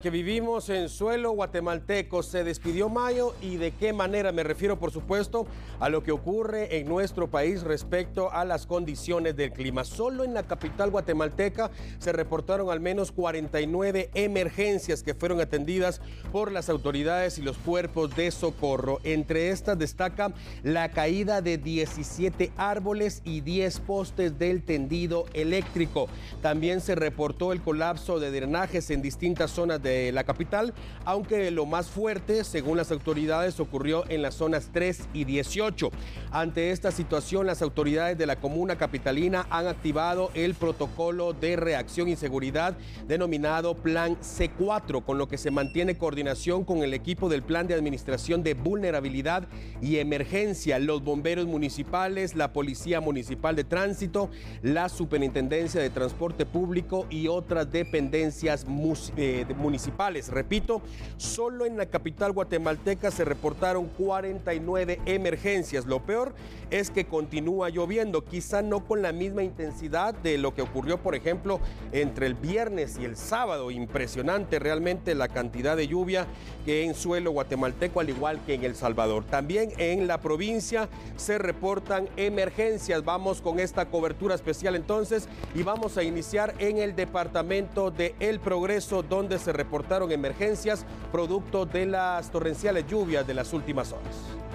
que vivimos en suelo guatemalteco. Se despidió mayo y de qué manera me refiero, por supuesto, a lo que ocurre en nuestro país respecto a las condiciones del clima. Solo en la capital guatemalteca se reportaron al menos 49 emergencias que fueron atendidas por las autoridades y los cuerpos de socorro. Entre estas destaca la caída de 17 árboles y 10 postes del tendido eléctrico. También se reportó el colapso de drenajes en distintas zonas de la capital, aunque lo más fuerte, según las autoridades, ocurrió en las zonas 3 y 18. Ante esta situación, las autoridades de la comuna capitalina han activado el protocolo de reacción y seguridad denominado Plan C4, con lo que se mantiene coordinación con el equipo del Plan de Administración de Vulnerabilidad y Emergencia, los bomberos municipales, la Policía Municipal de Tránsito, la Superintendencia de Transporte Público y otras dependencias eh, Repito, solo en la capital guatemalteca se reportaron 49 emergencias. Lo peor es que continúa lloviendo, quizá no con la misma intensidad de lo que ocurrió, por ejemplo, entre el viernes y el sábado. Impresionante realmente la cantidad de lluvia que en suelo guatemalteco, al igual que en El Salvador. También en la provincia se reportan emergencias. Vamos con esta cobertura especial entonces y vamos a iniciar en el departamento de El Progreso, donde se reportaron emergencias producto de las torrenciales lluvias de las últimas horas.